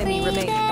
enemy remaining.